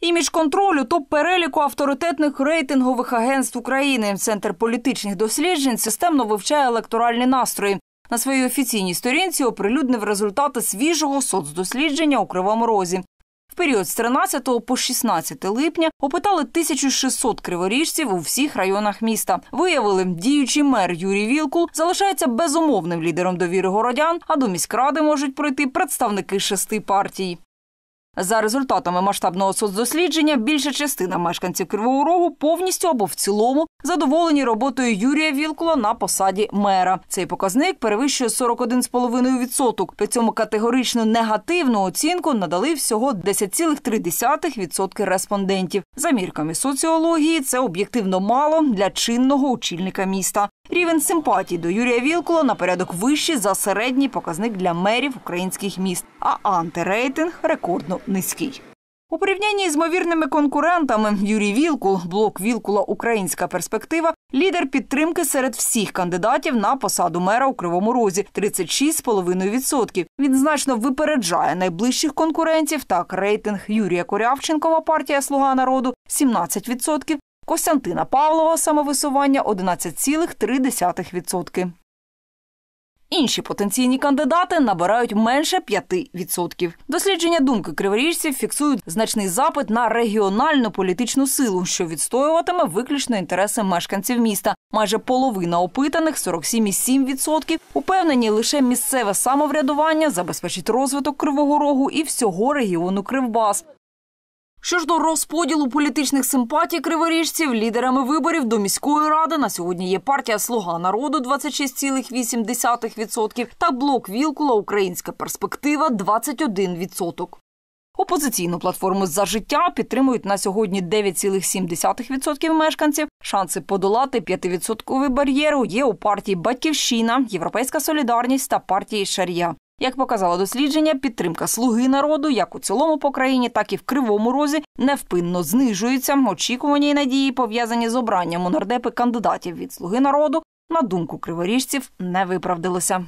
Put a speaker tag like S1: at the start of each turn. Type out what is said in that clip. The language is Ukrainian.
S1: Імідж контролю топ переліку авторитетних рейтингових агентств України. Центр політичних досліджень системно вивчає електоральні настрої. На своїй офіційній сторінці оприлюднив результати свіжого соцдослідження у Кривому Розі. В період з 13 по 16 липня опитали 1600 криворіжців у всіх районах міста. Виявили, діючий мер Юрій Вілкул залишається безумовним лідером довіри городян, а до міськради можуть пройти представники шести партій. За результатами масштабного соцдослідження, більша частина мешканців Кривого Рогу повністю або в цілому задоволені роботою Юрія Вілкула на посаді мера. Цей показник перевищує 41,5%. При цьому категорично негативну оцінку надали всього 10,3% респондентів. За мірками соціології це об'єктивно мало для чинного очільника міста. Рівень симпатії до Юрія Вілкула на порядок вищий за середній показник для мерів українських міст, а антирейтинг рекордно низький. У порівнянні з ймовірними конкурентами Юрій Вілкул, блок Вілкула Українська перспектива, лідер підтримки серед всіх кандидатів на посаду мера у Кривому Розі 36,5%. Він значно випереджає найближчих конкурентів. Так, рейтинг Юрія Корявченкова, партія Слуга народу 17%, Костянтина Павлова самовисування 11,3%. Інші потенційні кандидати набирають менше 5%. Дослідження думки криворіжців фіксують значний запит на регіональну політичну силу, що відстоюватиме виключно інтереси мешканців міста. Майже половина опитаних 47,7%, упевнені лише місцеве самоврядування забезпечить розвиток Кривого Рогу і всього регіону Кривбас. Що ж до розподілу політичних симпатій криворіжців, лідерами виборів до міської ради на сьогодні є партія Слуга народу 26,8% та блок Вілкула Українська перспектива 21%. Опозиційну платформу за життя підтримують на сьогодні 9,7% мешканців. Шанси подолати 5% бар'єр є у партії Батьківщина, Європейська Солідарність та партії Шарія. Як показало дослідження, підтримка слуги народу як у цілому по країні, так і в кривому розі невпинно знижується. Очікування і надії пов'язані з обранням у нардепи кандидатів від слуги народу на думку криворіжців не виправдалися.